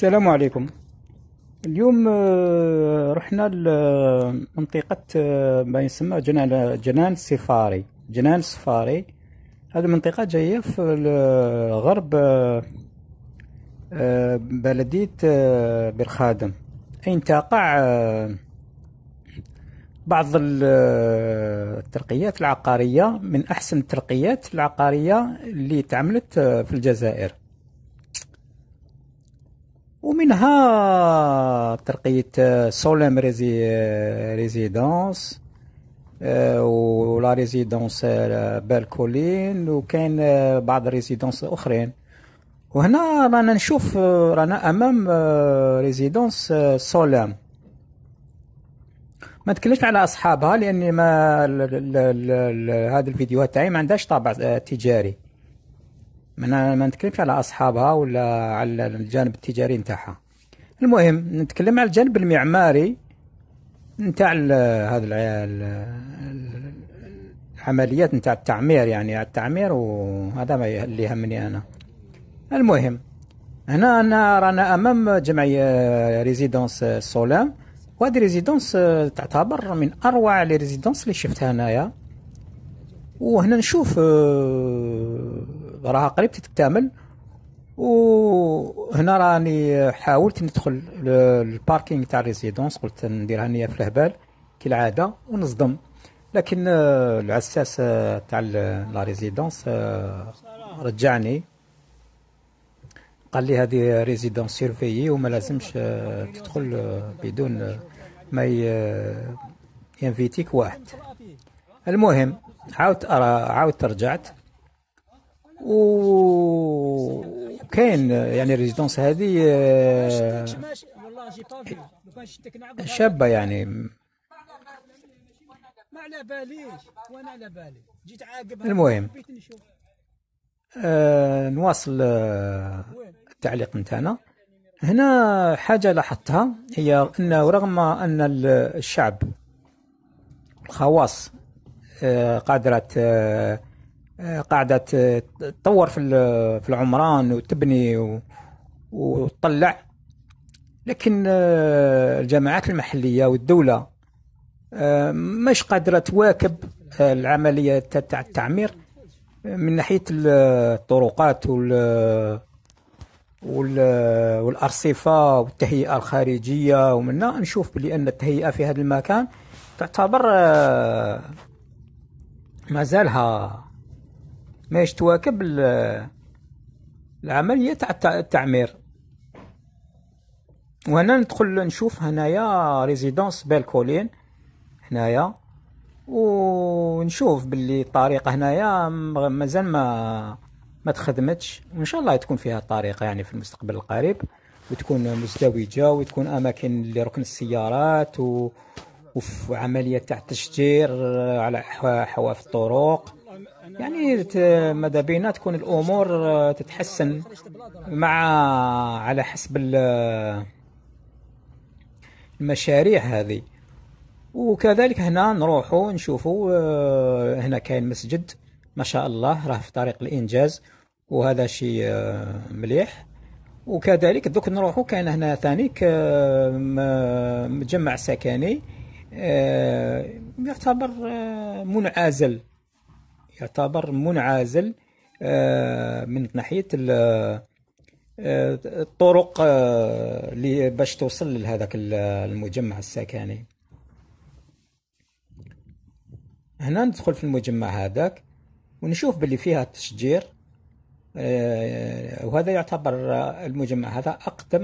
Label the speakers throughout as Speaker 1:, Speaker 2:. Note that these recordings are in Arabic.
Speaker 1: السلام عليكم. اليوم آه، رحنا لمنطقة آه، ما يسمى جنان جنان السفاري جنان السفاري هذه المنطقة جاية في غرب آه، بلدية برخادم أين تقع بعض الترقيات العقارية من أحسن الترقيات العقارية اللي تعملت في الجزائر. ومنها ترقية سوليم rési résidence آه، و la résidence Belle Colline وكاين بعض ال résidences أخرين. وهنا رانا نشوف رانا أمام résidence سولام ما نتكلمش على أصحابها لأني ما هذه الفيديوهات تاعي ما عندهاش طابع تجاري. ما ما نتكلمش على أصحابها ولا على الجانب التجاري نتاعها. المهم نتكلم على الجانب المعماري نتاع هذا العمليات نتاع التعمير يعني التعمير وهذا ما اللي يهمني أنا. المهم هنا أنا رانا أمام جمعية résidence سولام وهذه résidence تعتبر من أروع les résidences اللي شفتها انايا وهنا نشوف راها قريب تكتمل وهنا راني حاولت ندخل ال parking تاع ال résidence قلت نديرها نيه في الهبال كالعادة ونصدم. لكن آه، العساس آه، تاع la résidence آه، رجعني. قال لي هذه résidence surveillée وما لازمش تدخل بدون ما ينفيتيك واحد. المهم عاودت عاودت رجعت وكاين يعني الريزيدونس هذه آه، شابة يعني.
Speaker 2: ما على باليش وأنا على بالي. جيت عاقب
Speaker 1: المهم آه نواصل آه التعليق نتاعنا. هنا حاجة لاحظتها هي أنه رغم أن الشعب الخواص آه قادرة آه قاعدة تطور في في العمران وتبني وتطلع. لكن آه، الجماعات المحلية والدولة آه، مش قادرة تواكب آه، العملية تاع التعمير من ناحية الطرقات وال والأرصفة والتهيئة الخارجية. ومنا نشوف بأن التهيئة في هذا المكان تعتبر ما زالها ماش تواكب العملية تاع التعمير. وهنا ندخل نشوف هنايا ريزيدونس بالكولين هنايا ونشوف باللي الطريقة هنايا مازال ما ما تخدمتش. وإن شاء الله تكون فيها طريقة يعني في المستقبل القريب وتكون مزدوجة وتكون أماكن لركن السيارات و وعملية تاع التشجير على حواف الطرق يعني ماذا بينا؟ تكون الأمور آه، تتحسن مع على حسب المشاريع هذه. وكذلك هنا نروحوا نشوفوا آه، هنا كاين مسجد. ما شاء الله راه في طريق الإنجاز وهذا شيء آه، مليح. وكذلك دوك نروحوا كاين هنا ثاني مجمع سكني يعتبر منعزل. يعتبر منعزل آه، من ناحية آه، الطرق اللي آه، باش توصل لهذاك المجمع السكني. هنا ندخل في المجمع هذاك ونشوف باللي فيها تشجير وهذا يعتبر المجمع هذا أقدم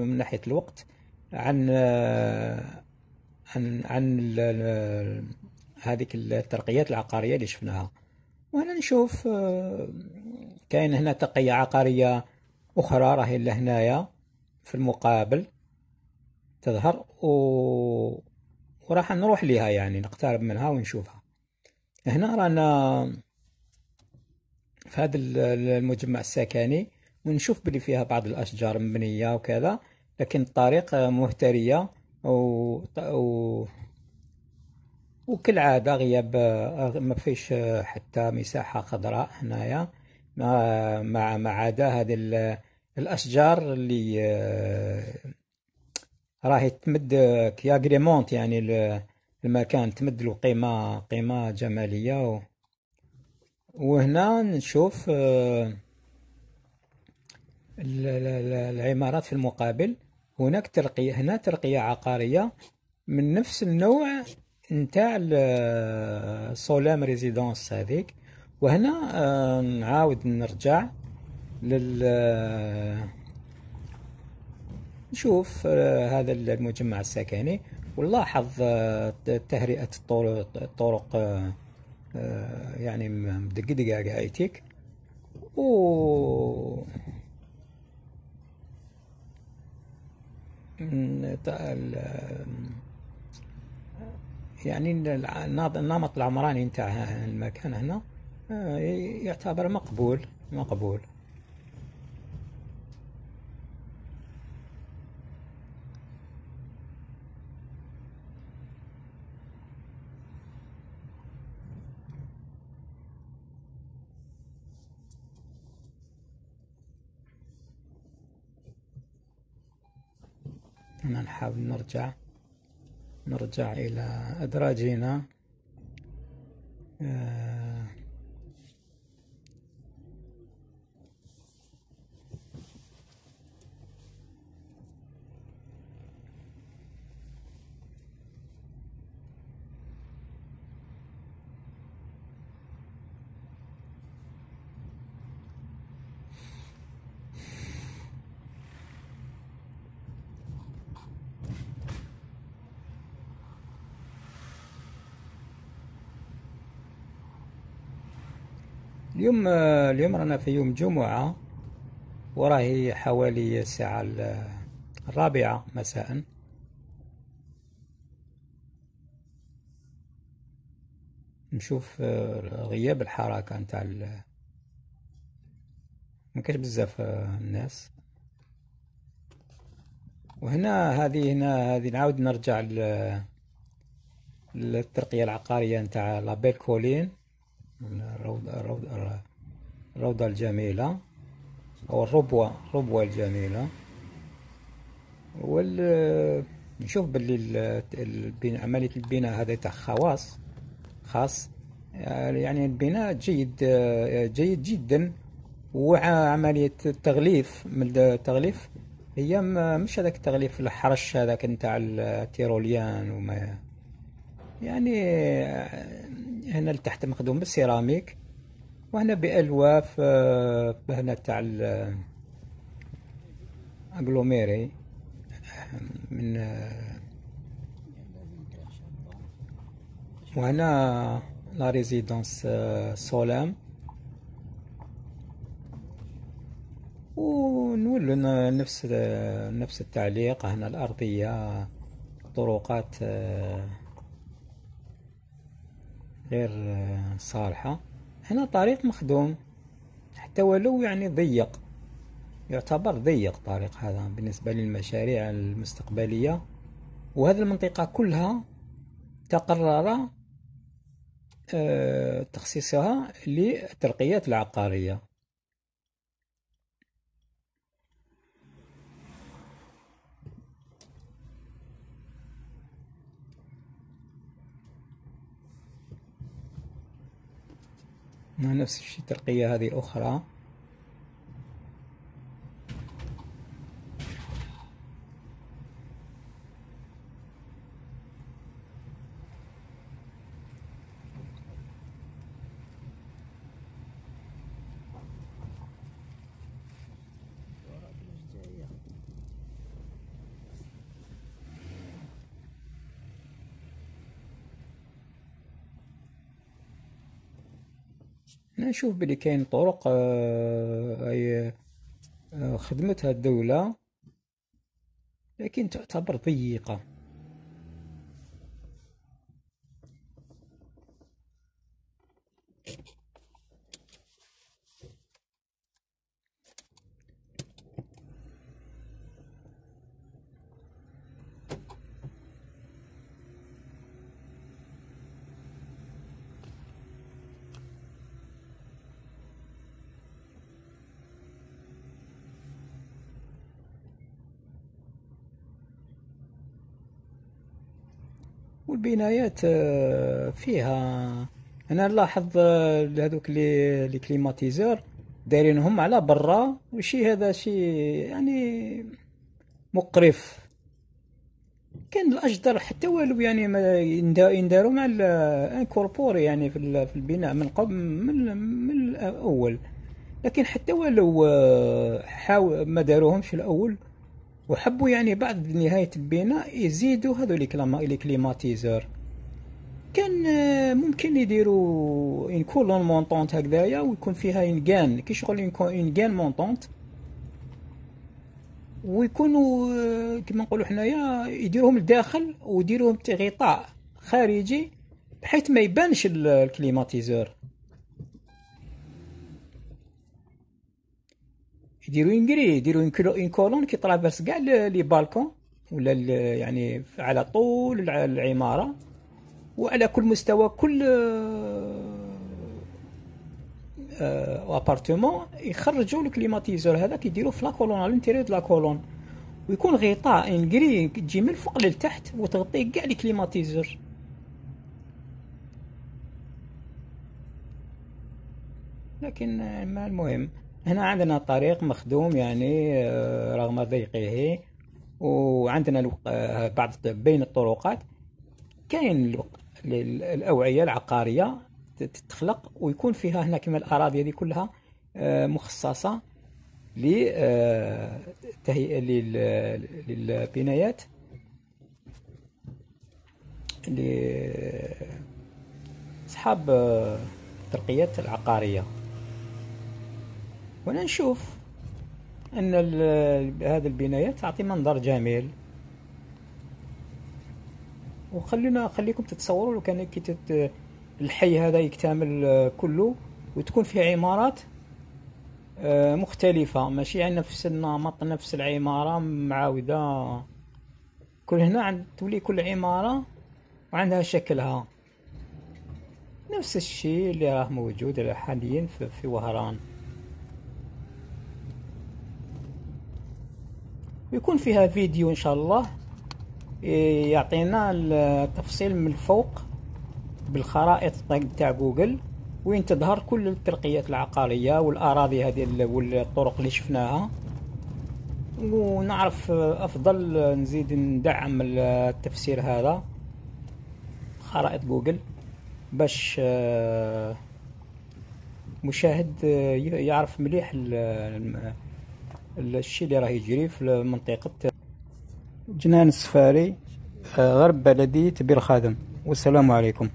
Speaker 1: من ناحية الوقت عن عن عن هذيك الترقيات العقارية اللي شفناها. وهنا نشوف آه، كاين هنا تقية عقارية أخرى راهي لهنايا في المقابل تظهر و... وراح نروح ليها يعني نقترب منها ونشوفها. هنا رانا في هذا المجمع السكني ونشوف بلي فيها بعض الأشجار مبنية وكذا لكن الطريق مهترية و... و... وكالعادة غياب ما فيش حتى مساحة خضراء هنايا. مع ما عدا هذه الأشجار اللي آه، راهي تمد كي agrément يعني ال- المكان تمد له قيمة قيمة جمالية و- وهنا نشوف آه، ال- ال- ال- العمارات في المقابل. هناك ترقية هنا ترقية عقارية من نفس النوع نتاع ال- سولام résidence هذيك. وهنا آه، نعاود نرجع لل نشوف آه، هذا المجمع السكني. ونلاحظ آه، تهرئة الطرق آه، آه، يعني مدقدقة قايتك و يعني النمط العمراني نتاع المكان هنا آه، يعتبر مقبول مقبول. نحاول نرجع. نرجع إلى أدراجنا. اليوم اليوم رانا في يوم جمعة وراهي حوالي الساعة ال- الرابعة مساء. نشوف آه، غياب الحركة نتاع ال- ما كاش بزاف آه، الناس. وهنا هذه هنا هذه نعاود نرجع للترقية العقارية نتاع لابيل كولين. الروضة الروضة الروضة الجميلة. أو الربوة الربوة الجميلة. وال نشوف باللي ال- البناء عملية البناء هذا تاع خواص خاص. يعني البناء جيد جيد جدا. وعملية التغليف من التغليف هي مش هذاك التغليف الحرش هذاك نتاع ال tyrolienne وما. يعني هنا لتحت مخدوم بالسيراميك وهنا بألواح آه، هنا تاع ال aggloméré من آه، وهنا la résidence آه، سولام. ونولوا ن- نفس آه، نفس التعليق هنا الأرضية طرقات آه، غير صالحة. هنا طريق مخدوم. حتى ولو يعني ضيق. يعتبر ضيق طريق هذا بالنسبة للمشاريع المستقبلية. وهذه المنطقة كلها تقرر آه، تخصيصها للترقيات العقارية. نفس الشيء ترقية هذه أخرى. نشوف بلي كاين طرق آه، أي آه، خدمتها الدولة لكن تعتبر ضيقة. والبنايات آه، فيها. أنا نلاحظ آه، هذوك les les climatiseurs دايرينهم على برا وشي هذا شي يعني مقرف. كان الأشجار حتى والو يعني ما ينداروا مع ال incorporés يعني في البناء من قبل من من الأول. لكن حتى ولو آه، حاول ما داروهمش الأول. وحبوا يعني بعد نهاية البناء يزيدوا هذو les climatiseurs كان آه، ممكن يديروا une colonne montante هكذايا ويكون فيها une gaine كي شغل une gaine montante ويكونوا آه، كما نقولوا حنايا يديروهم لداخل ويديروهم غطاء خارجي بحيث ما يبانش ال climatiseur يديروا une grille يديروا qui traverse كاع les balcons ولا يعني على طول العمارة. وعلى كل مستوى كل appartement يخرجوا ال climatiseur هذاك يديروه في la colonne على l'intérieur la colonne. ويكون غطاء une grille تجي من الفوق للتحت وتغطي كاع les climatiseurs لكن ما المهم. هنا عندنا طريق مخدوم يعني آه، رغم ضيقه وعندنا آه، بعض بين الطرقات. كاين الأوعية العقارية تتخلق ويكون فيها هنا كما الأراضي هذه كلها آه، مخصصة لتهيئة للبنايات. لأصحاب الترقيات العقارية. وأنا نشوف ان هذه البنايات تعطي منظر جميل. وخلينا خليكم تتصوروا لو كان كي الحي هذا يكتمل كله وتكون فيه عمارات آه، مختلفة. ماشي يعني نفس النمط نفس العمارة معاودة كل هنا عند تولي كل عمارة وعندها شكلها. نفس الشيء اللي راه موجود حاليا في وهران. ويكون فيها فيديو إن شاء الله يعطينا التفصيل من الفوق بالخرائط تاع جوجل وين تظهر كل الترقيات العقارية والأراضي هذه والطرق اللي شفناها. ونعرف أفضل نزيد ندعم التفسير هذا خرائط جوجل باش آه، مشاهد آه، يعرف مليح الشيء اللي راه يجري في منطقة جنان السفاري. آه، غرب بلدية بير خادم والسلام عليكم.